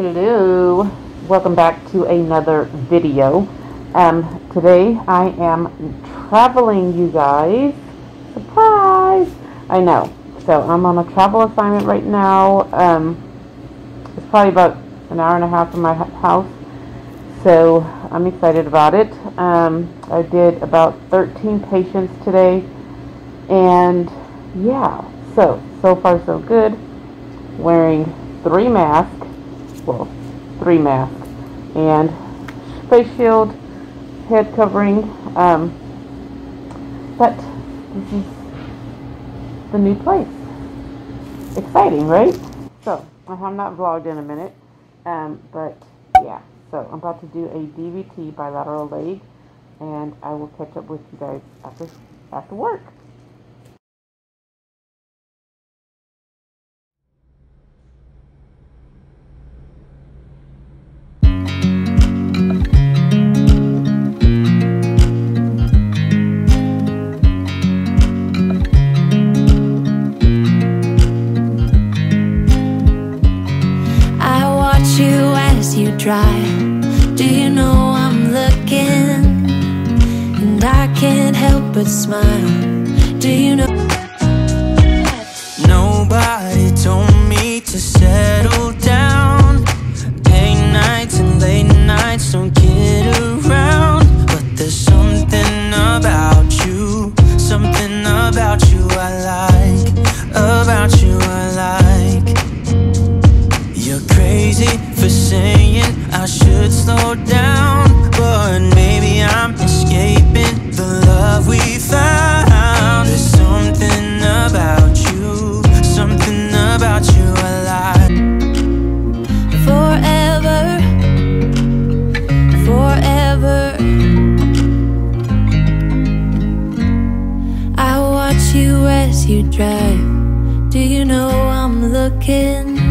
Hello, welcome back to another video. Um, today I am traveling, you guys. Surprise! I know. So I'm on a travel assignment right now. Um, it's probably about an hour and a half from my house. So I'm excited about it. Um, I did about 13 patients today. And yeah, so, so far so good. Wearing three masks well, three masks, and face shield, head covering. Um, but this is the new place. Exciting, right? So, I have not vlogged in a minute, um, but yeah. So, I'm about to do a DVT bilateral leg, and I will catch up with you guys after, after work. Drive. Do you know I'm looking? And I can't help but smile. Do you know? Saying I should slow down But maybe I'm escaping the love we found. There's something about you Something about you I like. Forever Forever. I watch you as you drive. Do you know I'm looking